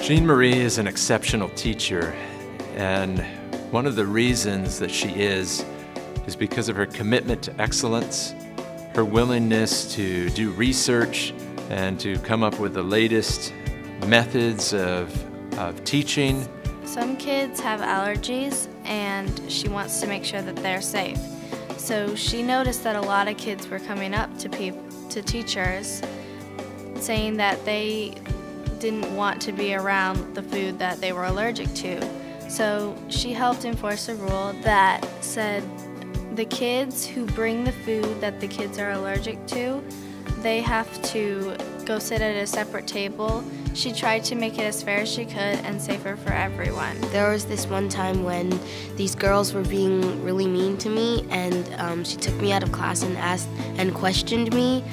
Jeanne Marie is an exceptional teacher, and one of the reasons that she is is because of her commitment to excellence, her willingness to do research and to come up with the latest methods of, of teaching. Some kids have allergies and she wants to make sure that they're safe. So she noticed that a lot of kids were coming up to to teachers saying that they didn't want to be around the food that they were allergic to. So she helped enforce a rule that said the kids who bring the food that the kids are allergic to, they have to go sit at a separate table. She tried to make it as fair as she could and safer for everyone. There was this one time when these girls were being really mean to me, and um, she took me out of class and asked and questioned me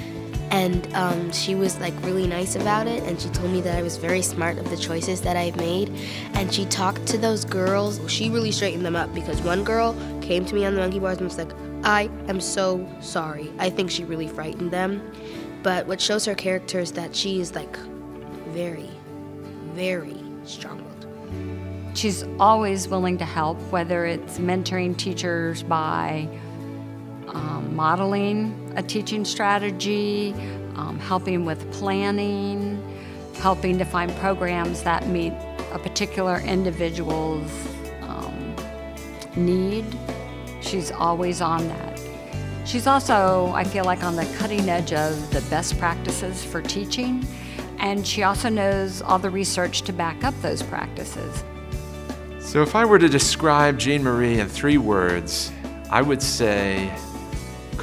and um, she was like really nice about it and she told me that i was very smart of the choices that i've made. And she talked to those girls she really straightened them up because one girl came to me on the monkey bars and was like i am so sorry. I think she really frightened them. But what shows her character is that she is like very very strong-willed. She's always willing to help whether it's mentoring teachers by um, modeling a teaching strategy, um, helping with planning, helping to find programs that meet a particular individual's um, need. She's always on that. She's also, I feel like, on the cutting edge of the best practices for teaching, and she also knows all the research to back up those practices. So, if I were to describe Jeanne Marie in three words, I would say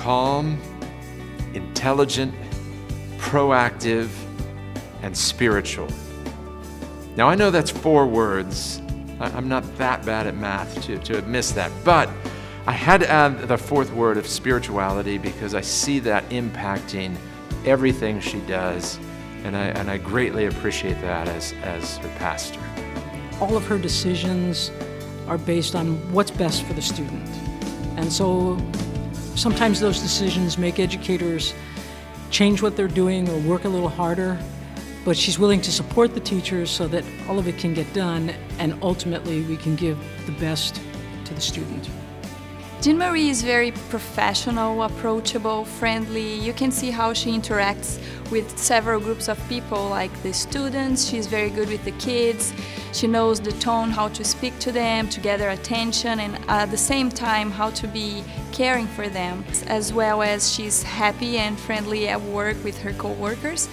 calm, intelligent, proactive, and spiritual. Now, I know that's four words. I'm not that bad at math to, to missed that, but I had to add the fourth word of spirituality because I see that impacting everything she does, and I, and I greatly appreciate that as, as her pastor. All of her decisions are based on what's best for the student. And so Sometimes those decisions make educators change what they're doing or work a little harder, but she's willing to support the teachers so that all of it can get done and ultimately we can give the best to the student. Jeanne Marie is very professional, approachable, friendly. You can see how she interacts with several groups of people, like the students. She's very good with the kids. She knows the tone, how to speak to them, to gather attention, and at the same time, how to be caring for them, as well as she's happy and friendly at work with her co-workers,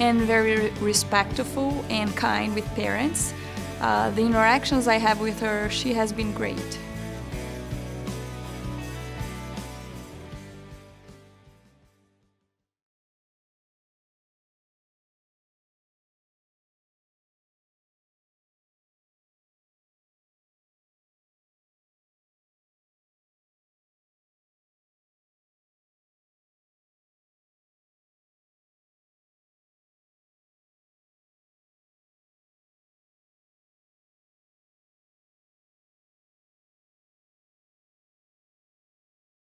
and very respectful and kind with parents. Uh, the interactions I have with her, she has been great.